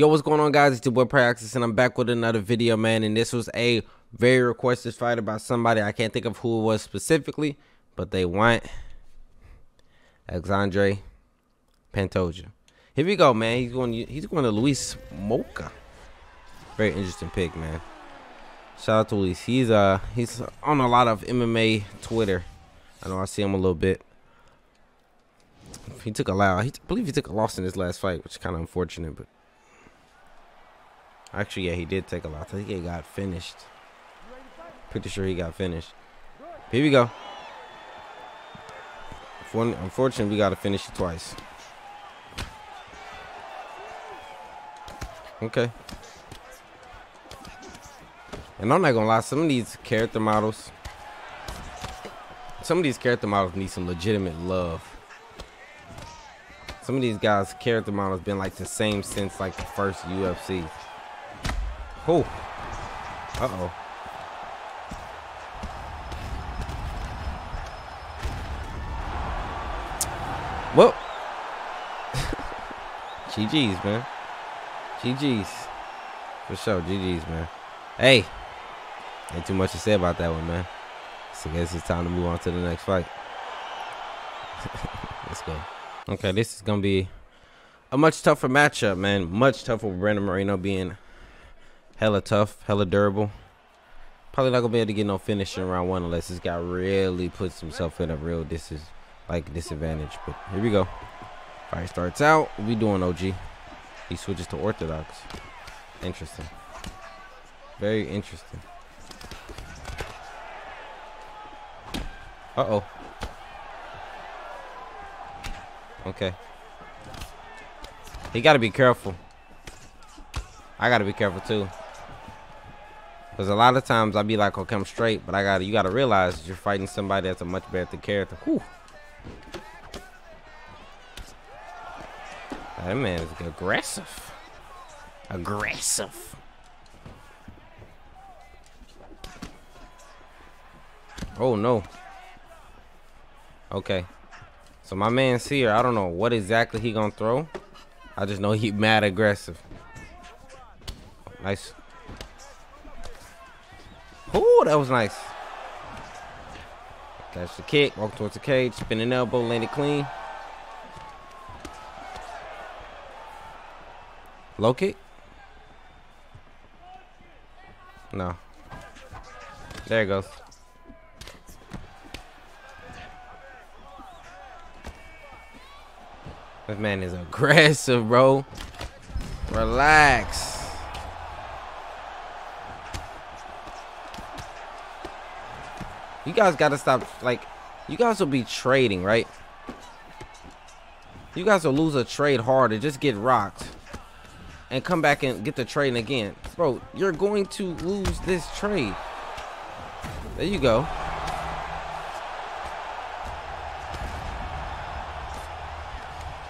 Yo, what's going on, guys? It's your boy Pryoxis, and I'm back with another video, man. And this was a very requested fight about somebody. I can't think of who it was specifically, but they want Alexandre Pantoja. Here we go, man. He's going. He's going to Luis Moca. Very interesting pick, man. Shout out to Luis. He's uh he's on a lot of MMA Twitter. I know I see him a little bit. He took a loss. I believe he took a loss in his last fight, which is kind of unfortunate, but. Actually, yeah, he did take a lot. I think he got finished. Pretty sure he got finished. Here we go. Unfortunately, we got to finish it twice. Okay. And I'm not gonna lie, some of these character models, some of these character models need some legitimate love. Some of these guys' character models been like the same since like the first UFC. Oh. Uh-oh. Well. GG's, man. GG's. For sure, GG's, man. Hey. Ain't too much to say about that one, man. So I guess it's time to move on to the next fight. Let's go. Okay, this is going to be a much tougher matchup, man. Much tougher with Brandon Moreno being hella tough, hella durable. Probably not gonna be able to get no finish in round one unless this guy really puts himself in a real dis like disadvantage. But here we go. Fight starts out. We doing OG. He switches to orthodox. Interesting. Very interesting. Uh oh. Okay. He got to be careful. I got to be careful too. Because a lot of times I'll be like, okay, I'm straight, but I got to you got to realize you're fighting somebody that's a much better character. Whew. That man is aggressive. Aggressive. Oh, no. Okay. So my man's here. I don't know what exactly he gonna throw. I just know he mad aggressive. Nice. That was nice. Catch the kick, walk towards the cage, spinning elbow, land it clean. Low kick? No. There it goes. This man is aggressive, bro. Relax. You guys gotta stop, like, you guys will be trading, right? You guys will lose a trade hard and just get rocked. And come back and get the trading again. Bro, you're going to lose this trade. There you go.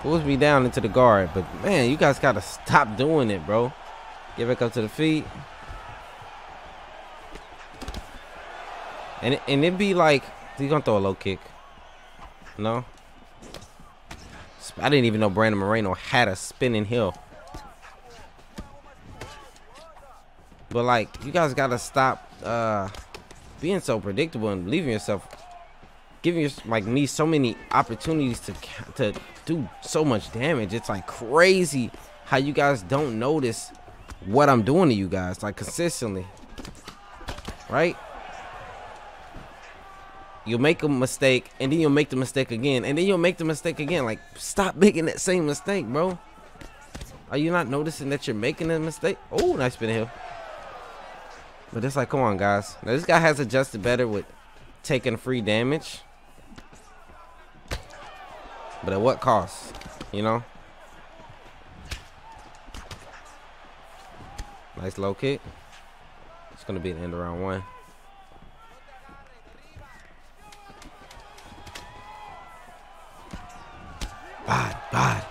Pulls me down into the guard. But, man, you guys got to stop doing it, bro. Get back up to the feet. And and it'd be like he's gonna throw a low kick. No. I didn't even know Brandon Moreno had a spinning heel. But like, you guys gotta stop uh, being so predictable and leaving yourself, giving your, like me so many opportunities to to do so much damage. It's like crazy how you guys don't notice what I'm doing to you guys like consistently, right? You'll make a mistake, and then you'll make the mistake again, and then you'll make the mistake again. Like, stop making that same mistake, bro. Are you not noticing that you're making a mistake? Oh, nice spin hill. But it's like, come on, guys. Now, this guy has adjusted better with taking free damage. But at what cost? You know? Nice low kick. It's to be the end of round one. Bad, bad.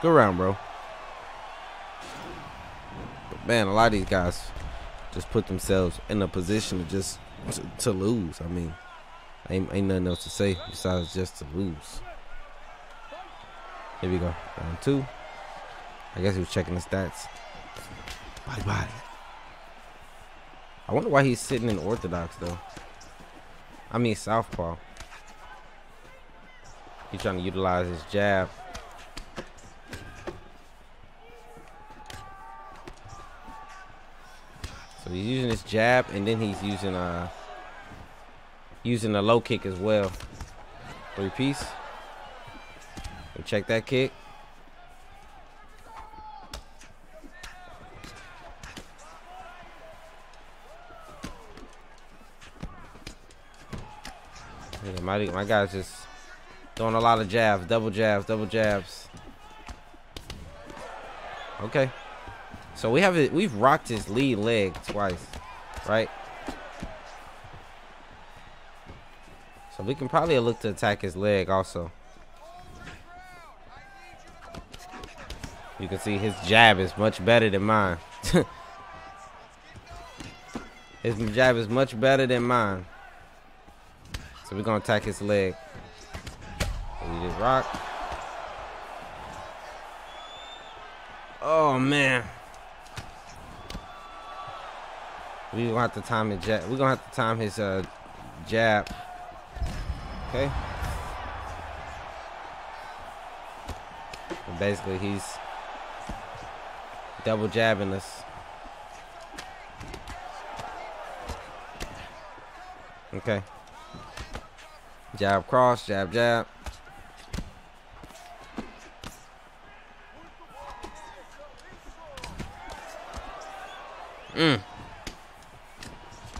Good round, bro. But man, a lot of these guys just put themselves in a position to just to, to lose. I mean, ain't, ain't nothing else to say besides just to lose. Here we go. Round two. I guess he was checking the stats. Body, body. I wonder why he's sitting in orthodox though. I mean southpaw. He's trying to utilize his jab. So he's using his jab and then he's using uh using a low kick as well. Three piece. We check that kick. My my guy's just throwing a lot of jabs, double jabs, double jabs. Okay. So we have it. We've rocked his lead leg twice, right? So we can probably look to attack his leg also. You can see his jab is much better than mine. his jab is much better than mine. So we're gonna attack his leg. We just rock. Oh man. We gonna have to time his jab. We're gonna have to time his uh, jab. Okay. And basically, he's double jabbing us. Okay. Jab cross, jab jab. Mm.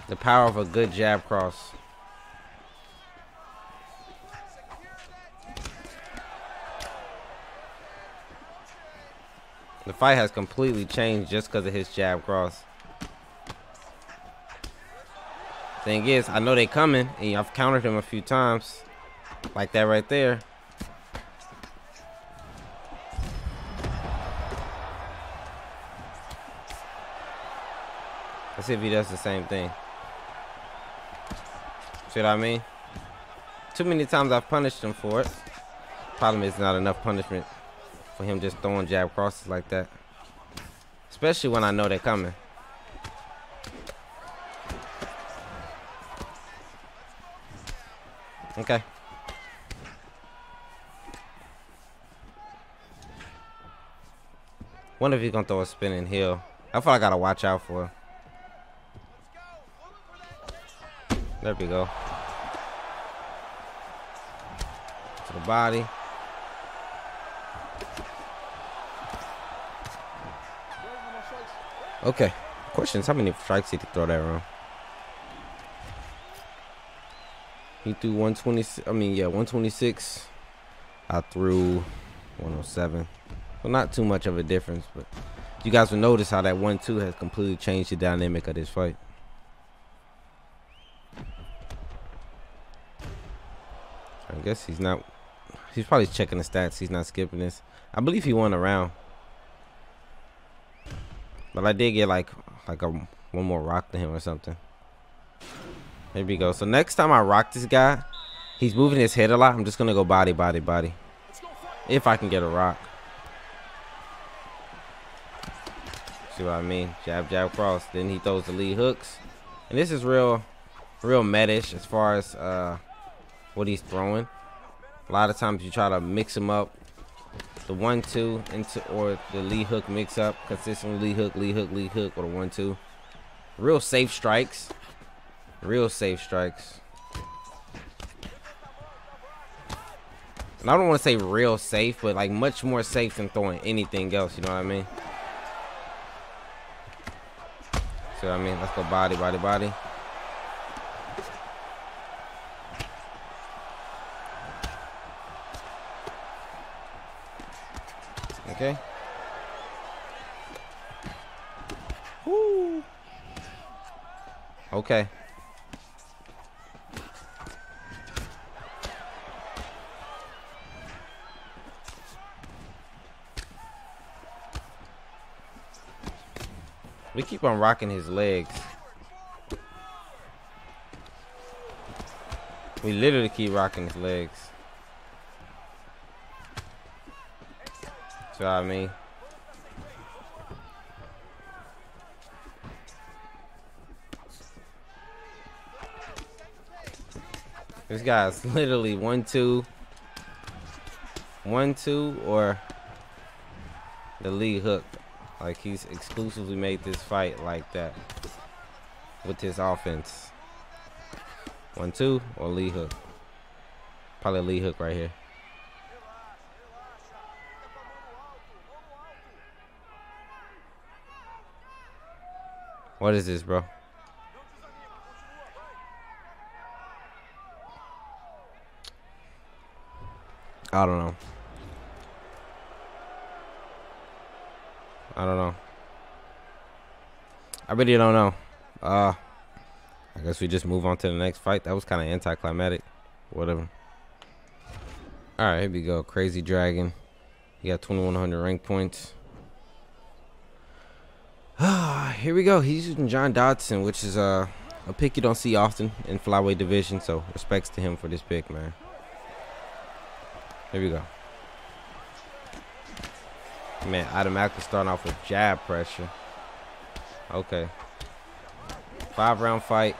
The power of a good jab cross. The fight has completely changed just because of his jab cross. Thing is, I know they coming, and I've countered him a few times. Like that right there. See if he does the same thing. See what I mean? Too many times I've punished him for it. Problem is not enough punishment for him just throwing jab crosses like that. Especially when I know they're coming. Okay. Wonder if he's gonna throw a spinning heel. That's what I gotta watch out for. There we go. To the body. Okay. Questions: How many strikes did he throw that round? He threw 126. I mean, yeah, 126. I threw 107. So not too much of a difference, but you guys will notice how that 1-2 has completely changed the dynamic of this fight. I guess he's not. He's probably checking the stats. He's not skipping this. I believe he won a round. But I did get like like a one more rock to him or something. There we go. So next time I rock this guy, he's moving his head a lot. I'm just gonna go body, body, body. If I can get a rock. See what I mean? Jab, jab, cross. Then he throws the lead hooks. And this is real, real metish as far as uh, what he's throwing. A lot of times you try to mix him up. The one two into or the Lee hook mix up consistently Lee hook Lee hook Lee hook or the one two. Real safe strikes. Real safe strikes. And I don't want to say real safe but like much more safe than throwing anything else you know what I mean? See what I mean let's go body body body Okay. Woo. Okay. We keep on rocking his legs. We literally keep rocking his legs. So I mean? This guy's literally one two, one two, or the lead hook. Like he's exclusively made this fight like that with his offense. One two or lead hook. Probably lead hook right here. What is this, bro? I don't know. I don't know. I really don't know. Uh, I guess we just move on to the next fight. That was kind of anticlimactic. Whatever. All right, here we go. Crazy Dragon. He got 2,100 rank points. here we go. He's using John Dodson, which is uh, a pick you don't see often in flyweight division. So respects to him for this pick, man. Here we go. Man, automatically starting off with jab pressure. Okay. Five round fight.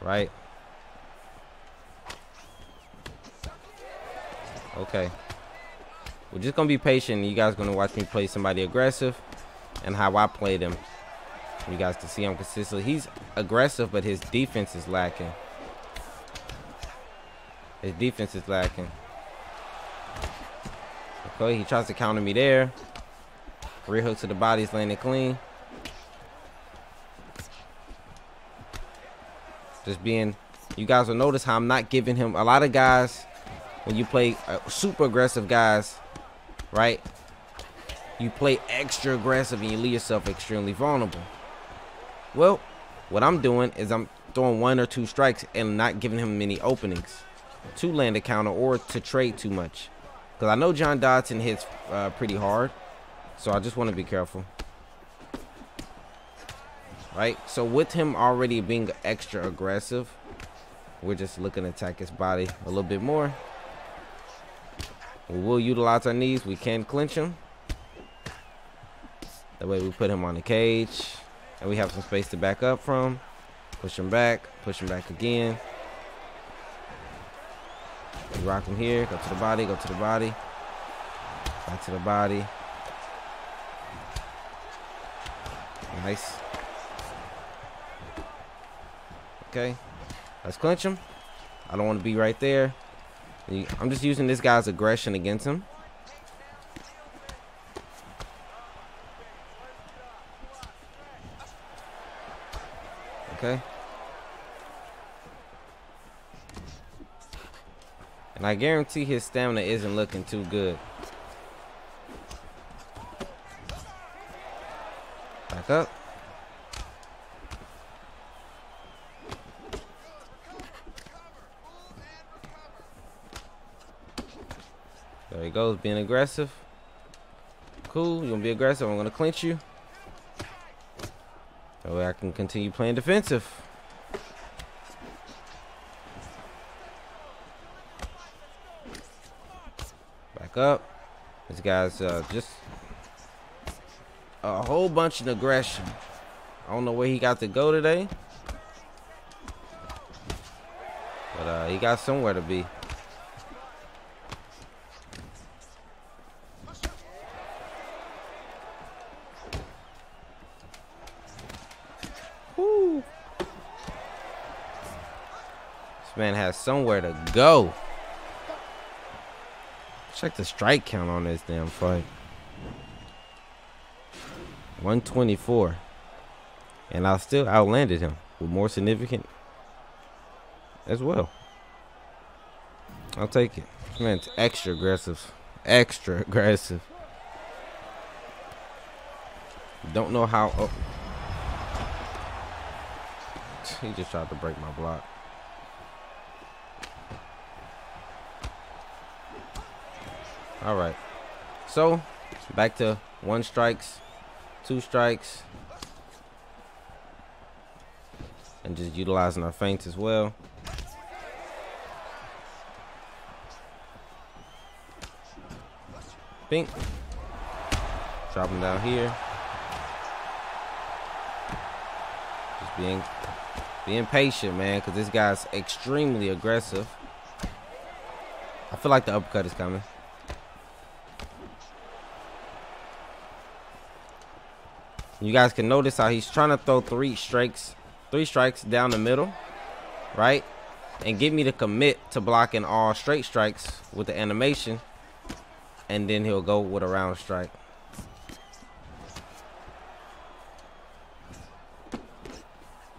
Right. Okay. We're just gonna be patient. You guys gonna watch me play somebody aggressive and how I play them. You guys can see I'm consistently. He's aggressive, but his defense is lacking. His defense is lacking. Okay, he tries to counter me there. Rear hook to the body landing clean. Just being, you guys will notice how I'm not giving him a lot of guys. When you play uh, super aggressive guys, right? You play extra aggressive and you leave yourself extremely vulnerable. Well, what I'm doing is I'm throwing one or two strikes and not giving him many openings to land a counter or to trade too much. Because I know John Dodson hits uh, pretty hard. So I just want to be careful. Right? So with him already being extra aggressive, we're just looking to attack his body a little bit more. We will utilize our knees. We can clinch him. That way we put him on the cage. And we have some space to back up from. Push him back. Push him back again. We rock him here. Go to the body. Go to the body. Back to the body. Nice. Okay. Let's clinch him. I don't want to be right there. I'm just using this guy's aggression against him. Okay. And I guarantee his stamina isn't looking too good. Back up. He goes, being aggressive. Cool, you gonna be aggressive. I'm gonna clinch you. That way I can continue playing defensive. Back up. This guy's uh, just a whole bunch of aggression. I don't know where he got to go today. But uh, he got somewhere to be. Somewhere to go. Check the strike count on this damn fight. 124. And I still outlanded him with more significant as well. I'll take it. Man, it's extra aggressive. Extra aggressive. Don't know how. Oh. He just tried to break my block. All right. So, back to one strikes, two strikes. And just utilizing our feints as well. Bink. Drop him down here. Just being being patient, man, because this guy's extremely aggressive. I feel like the uppercut is coming. You guys can notice how he's trying to throw three strikes, three strikes down the middle, right? And get me to commit to blocking all straight strikes with the animation. And then he'll go with a round strike.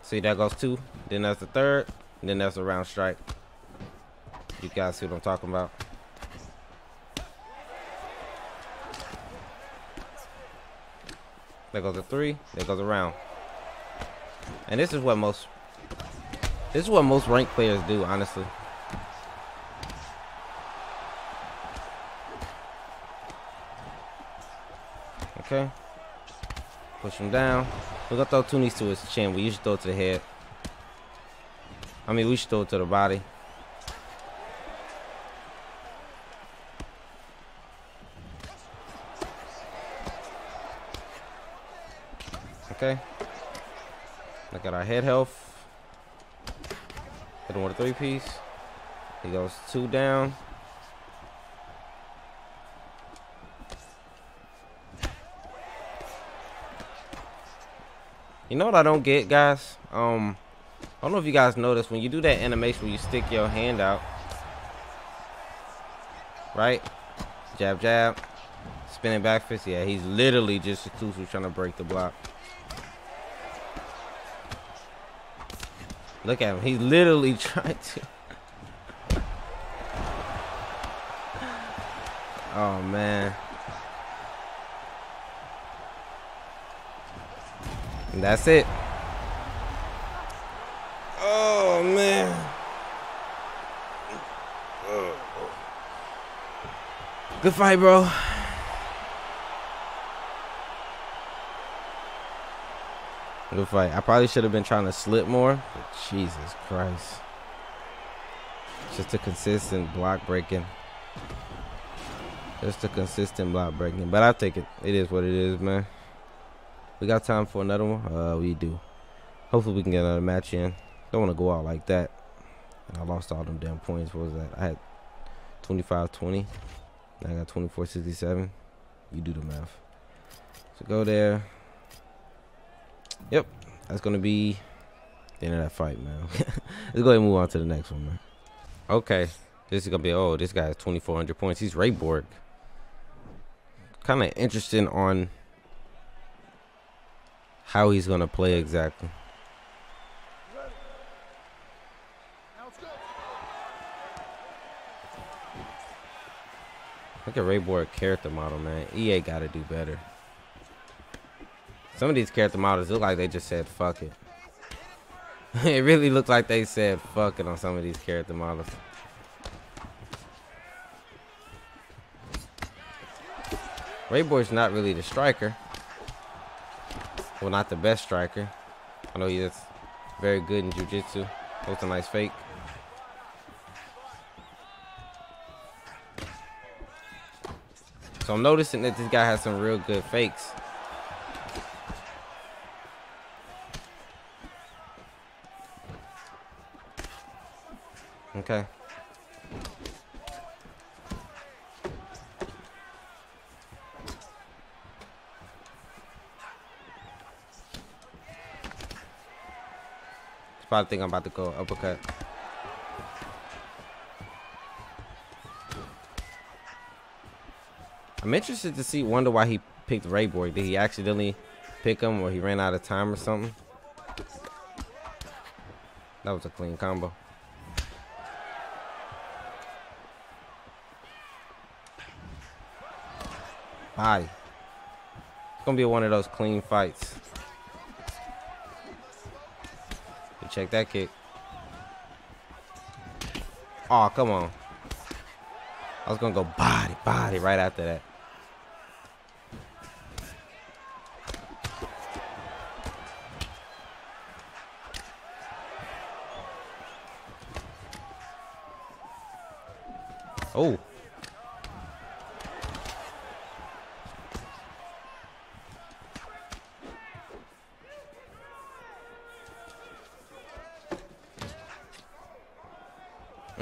See, that goes two. Then that's the third. then that's a round strike. You guys see what I'm talking about? There goes a three. There goes a round. And this is what most this is what most ranked players do, honestly. Okay. Push him down. We're gonna throw Toonies to his chin. We usually throw it to the head. I mean, we should throw it to the body. Okay. Look at our head health. Hit him with a three piece. He goes two down. You know what I don't get, guys? Um, I don't know if you guys noticed when you do that animation where you stick your hand out, right? Jab, jab, spinning back fist. Yeah, he's literally just exclusively trying to break the block. Look at him. He's literally trying to. oh man. And that's it. Oh, man. Good fight, bro. Good fight. I probably should have been trying to slip more. Jesus Christ. Just a consistent block breaking. Just a consistent block breaking. But I take it. It is what it is, man. We got time for another one? Uh, we do. Hopefully we can get another match in. Don't want to go out like that. And I lost all them damn points. What was that? I had 25-20. Now I got 24-67. You do the math. So go there. Yep. That's to be the end of that fight, man. Let's go ahead and move on to the next one, man. Okay. This is to be, oh, this guy has 2,400 points. He's Ray Borg. Kind of interesting on how he's gonna play exactly. Look at Ray Borg character model, man. EA gotta do better. Some of these character models look like they just said fuck it. it really looks like they said fuck it on some of these character models. Ray Borg's not really the striker. Well, not the best striker. I know he's very good in jiu-jitsu. A nice fake. So I'm noticing that this guy has some real good fakes. Okay. probably think I'm about to go uppercut. I'm interested to see, wonder why he picked Ray Borg. Did he accidentally pick him or he ran out of time or something? That was a clean combo. Bye. It's gonna be one of those clean fights. check that kick. Oh, come on. I was going to go body, body right after that. Oh.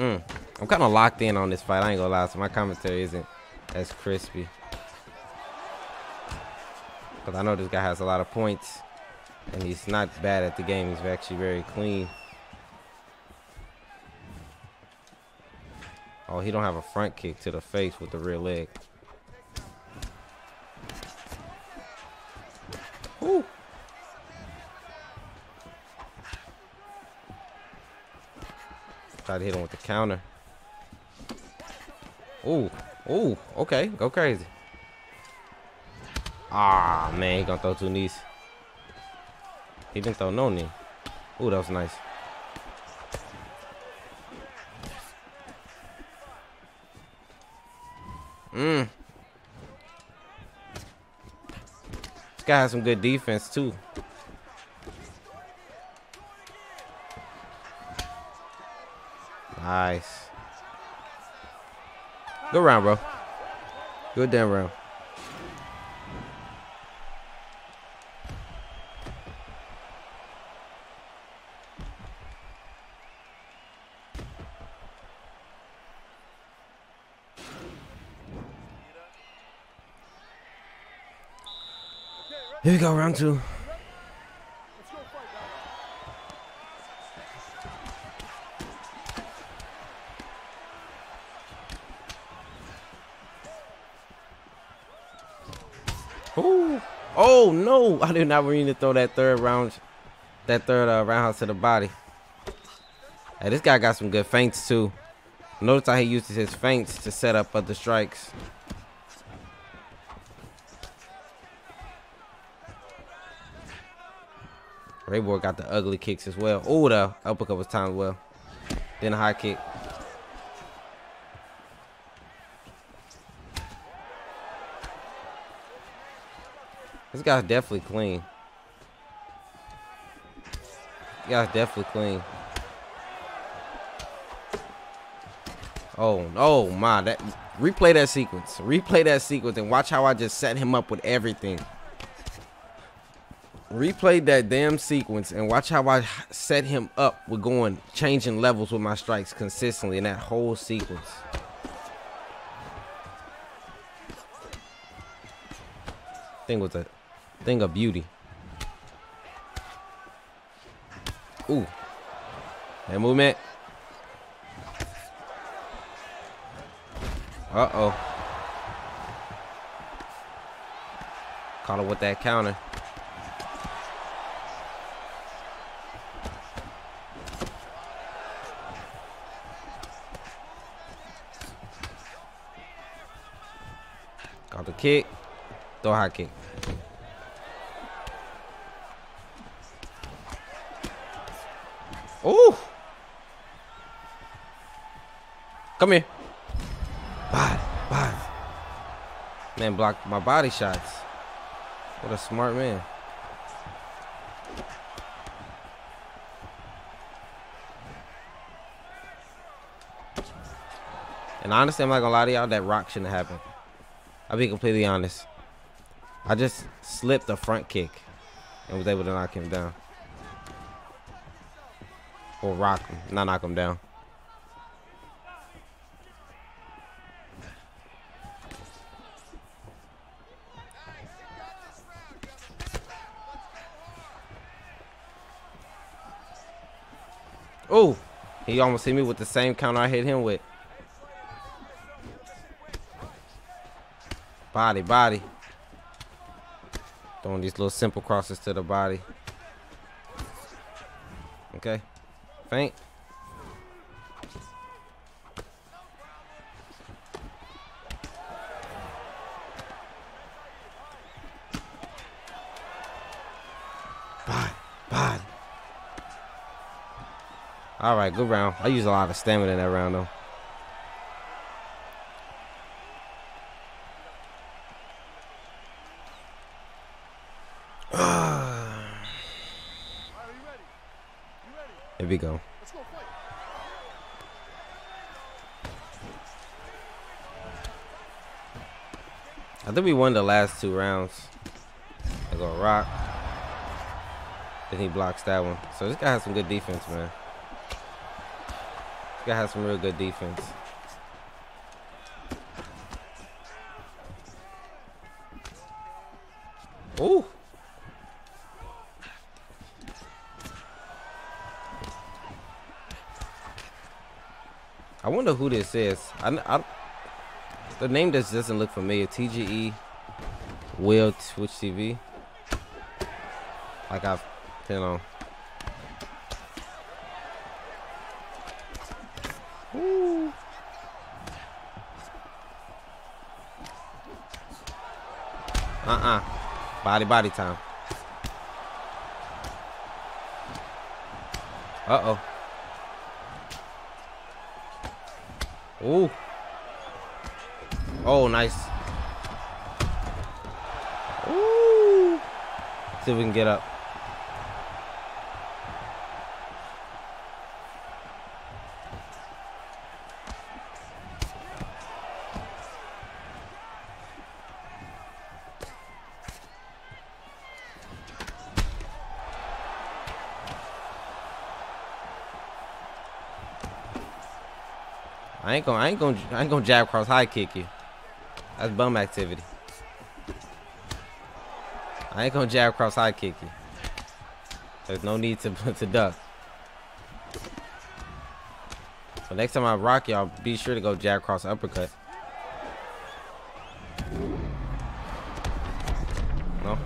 Mm. I'm kind of locked in on this fight. I ain't gonna lie. So my commentary isn't as crispy. Because I know this guy has a lot of points. And he's not bad at the game. He's actually very clean. Oh, he don't have a front kick to the face with the rear leg. Ooh. Try to hit him with the counter. Ooh. Ooh. Okay. Go crazy. Ah, man. He gonna throw two knees. He didn't throw no knee. Ooh, that was nice. Mmm. This guy has some good defense, too. Nice. Good round, bro. Good damn round. Here we go, round two. Ooh. I did not to throw that third round, that third uh, roundhouse to the body. Hey, this guy got some good feints too. Notice how he uses his feints to set up other strikes. Ray Borg got the ugly kicks as well. Oh, the uppercut was timed well. Then a high kick. This guy's definitely clean. This guy's definitely clean. Oh, oh my! That replay that sequence. Replay that sequence and watch how I just set him up with everything. Replay that damn sequence and watch how I set him up with going changing levels with my strikes consistently in that whole sequence. Thing was a thing of beauty. Ooh. That movement. Uh-oh. Caught her with that counter. Got the kick. Throw high kick. Ooh. Come here. Bye. Bye. Man blocked my body shots. What a smart man. And honestly, I'm not gonna lie to y'all, that rock shouldn't have happened. I'll be completely honest. I just slipped a front kick and was able to knock him down. Or rock him, not knock him down. Oh, he almost hit me with the same counter I hit him with. Body, body. Throwing these little simple crosses to the body. Okay. Feint. Body, body. All right, good round. I used a lot of stamina in that round, though. We go. I think we won the last two rounds. I go rock. Then he blocks that one. So this guy has some good defense, man. guy has some real good defense. Ooh. Who this is. I, I, the name just doesn't look familiar. TGE Will Twitch TV. Like I've, you know. Uh-uh. Body, body time. Uh-oh. Ooh. Oh, nice. Ooh. See if we can get up. I ain't gonna, I ain't gonna, I ain't gonna jab cross high kick you. That's bum activity. I ain't gonna jab cross high kick you. There's no need to to duck. So next time I rock y'all, be sure to go jab cross uppercut. No.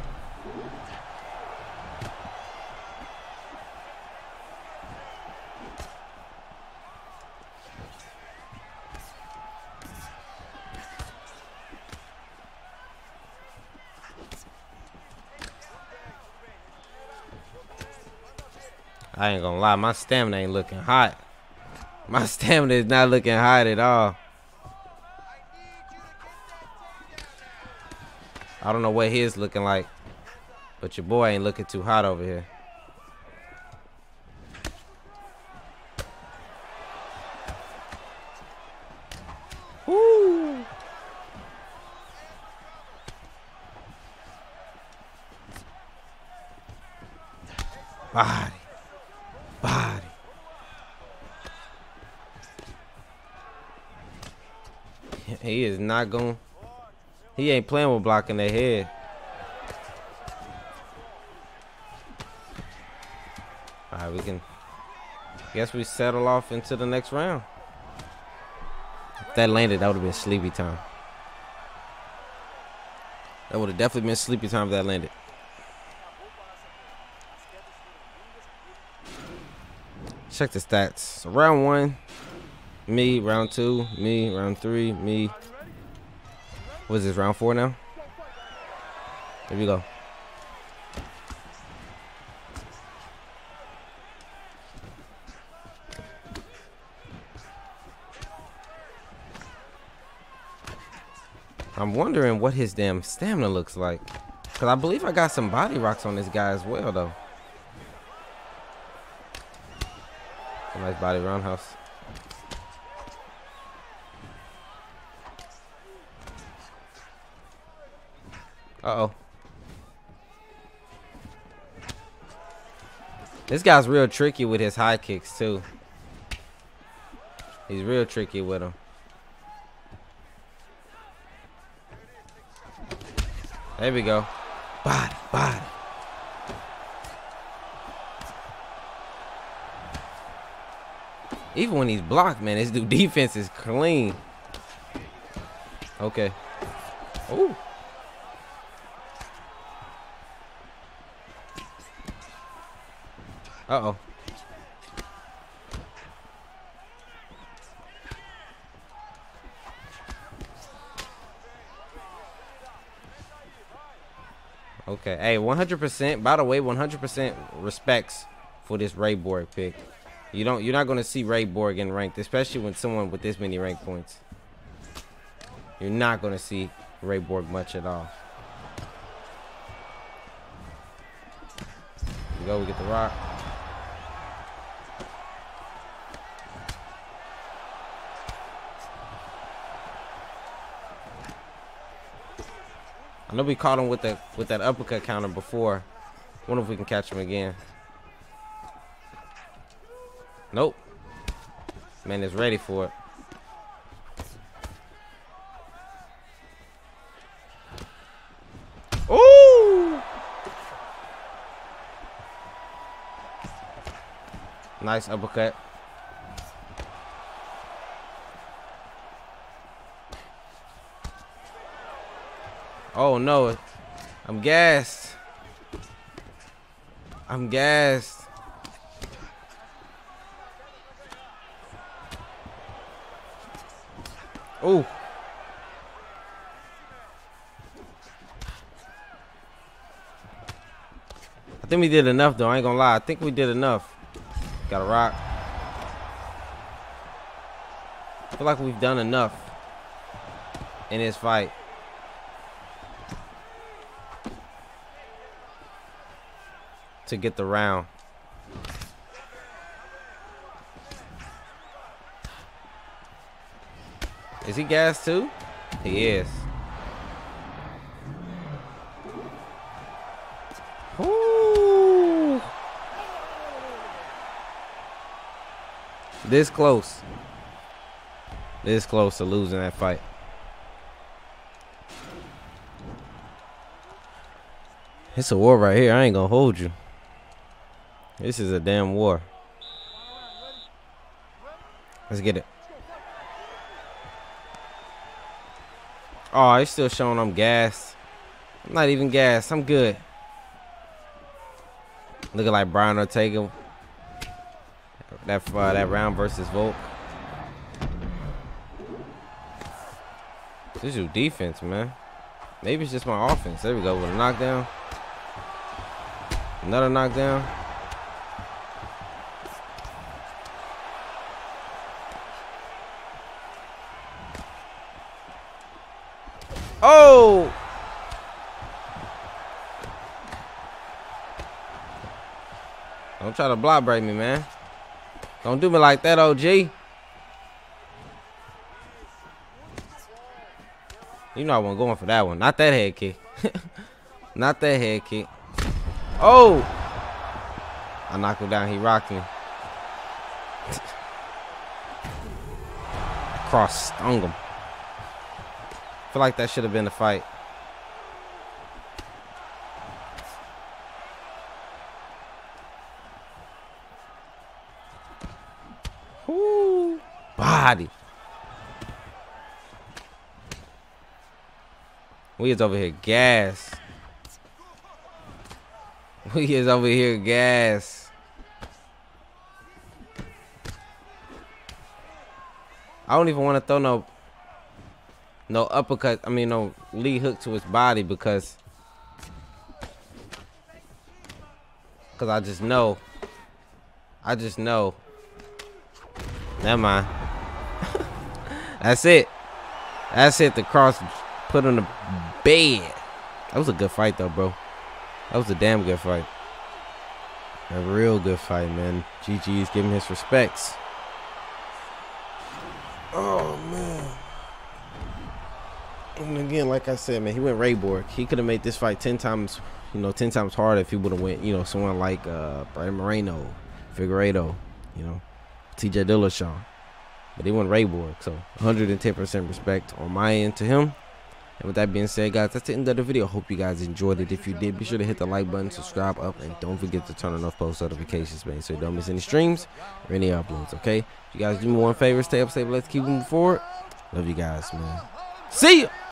I ain't gonna lie, my stamina ain't looking hot. My stamina is not looking hot at all. I don't know what his looking like, but your boy ain't looking too hot over here. Woo! Body. Body. He is not going. He ain't playing with blocking the head. All right, we can. Guess we settle off into the next round. If that landed, that would have been sleepy time. That would have definitely been sleepy time if that landed. Check the stats. So round one, me. Round two, me. Round three, me. What is this, round four now? Here we go. I'm wondering what his damn stamina looks like. Because I believe I got some body rocks on this guy as well, though. Nice body roundhouse. This guy's real tricky with his high kicks, too. He's real tricky with them. There we go. Body, body. Even when he's blocked, man, this dude defense is clean. Okay. Ooh. Uh-oh. Okay. Hey, 100%. By the way, 100% respects for this Ray Borg pick. You don't. You're not going to see Ray Borg in ranked, especially when someone with this many rank points. You're not going to see Ray Borg much at all. Here we go. We get the rock. I know we caught him with that with that uppercut counter before. Wonder if we can catch him again. Nope. Man is ready for it. Ooh! Nice uppercut. Oh no, I'm gassed. I'm gassed. Oh. I think we did enough though. I ain't gonna lie. I think we did enough. Got a rock. I feel like we've done enough in this fight. To get the round. Is he gas too? He is. Ooh. This close. This close to losing that fight. It's a war right here. I ain't gonna hold you. This is a damn war. Let's get it. Oh, he's still showing I'm gassed. I'm not even gas. I'm good. Looking like Brian Ortega. That uh, that round versus Volk. This is defense, man. Maybe it's just my offense. There we go with a knockdown. Another knockdown. Oh! Don't try to block break me, man. Don't do me like that, OG. You know I wasn't going for that one. Not that head kick. Not that head kick. Oh! I knocked him down. He rocked me. Cross stung him feel like that should have been the fight. Ooh, body. We is over here gas. We is over here gas. I don't even want to throw no no uppercut. I mean, no lead hook to his body because because I just know. I just know. Never mind. That's it. That's it. The cross put on the bed. That was a good fight, though, bro. That was a damn good fight. A real good fight, man. GG's giving his respects. Oh, man. And again, like I said, man, he went Ray Borg. He could have made this fight ten times, you know, ten times harder if he would have went, you know, someone like uh Brandon Moreno, Figueiredo, you know, T.J. Dillashaw. But he went Ray Borg, so 110% respect on my end to him. And with that being said, guys, that's the end of the video. Hope you guys enjoyed it. If you did, be sure to hit the like button, subscribe up, and don't forget to turn on those post notifications, man, so you don't miss any streams or any uploads, okay? If you guys do me one favor, stay up, stay up, let's keep moving forward. Love you guys, man. See ya!